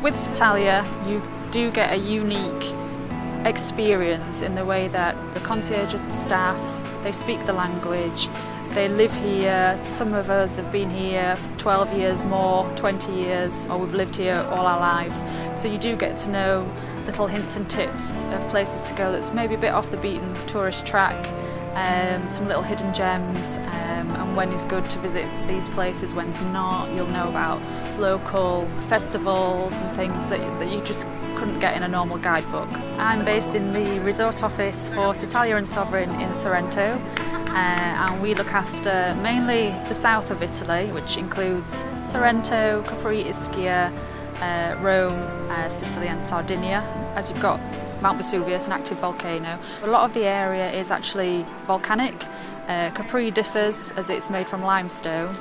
with Citalia, you do get a unique experience in the way that the concierge staff, they speak the language, they live here. Some of us have been here 12 years more, 20 years, or we've lived here all our lives. So you do get to know little hints and tips of places to go that's maybe a bit off the beaten tourist track, um, some little hidden gems, um, and when is good to visit these places, when's not. You'll know about local festivals and things that, that you just couldn't get in a normal guidebook. I'm based in the resort office for Citalia and Sovereign in Sorrento. Uh, and we look after mainly the south of Italy, which includes Sorrento, Capri, Ischia, uh, Rome, uh, Sicily and Sardinia. As you've got Mount Vesuvius, an active volcano. A lot of the area is actually volcanic. Uh, Capri differs as it's made from limestone.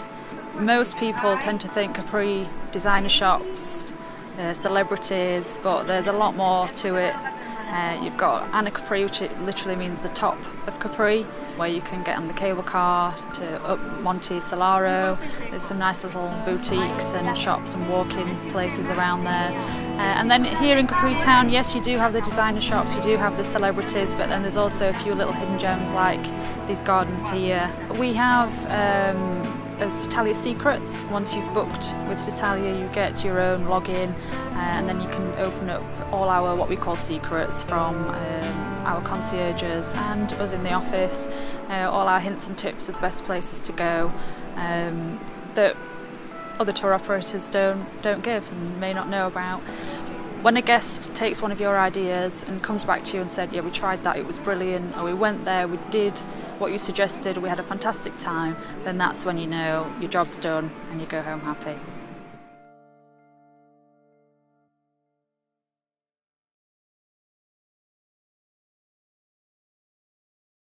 Most people tend to think Capri designer shops, uh, celebrities, but there's a lot more to it. Uh, you've got Anacapri, which literally means the top of Capri, where you can get on the cable car to up Monte Solaro. There's some nice little boutiques and shops and walking places around there. Uh, and then here in Capri town, yes, you do have the designer shops, you do have the celebrities, but then there's also a few little hidden gems like these gardens here. We have um, Citalia Secrets. Once you've booked with Citalia, you get your own login, uh, and then you can open up all our what we call secrets from um, our concierges and us in the office. Uh, all our hints and tips of the best places to go um, that other tour operators don't don't give and may not know about. When a guest takes one of your ideas and comes back to you and said, "Yeah, we tried that; it was brilliant," or "We went there, we did what you suggested, we had a fantastic time," then that's when you know your job's done and you go home happy.